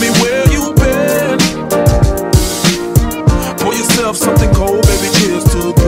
me where you been. Pour yourself something cold, baby. Cheers to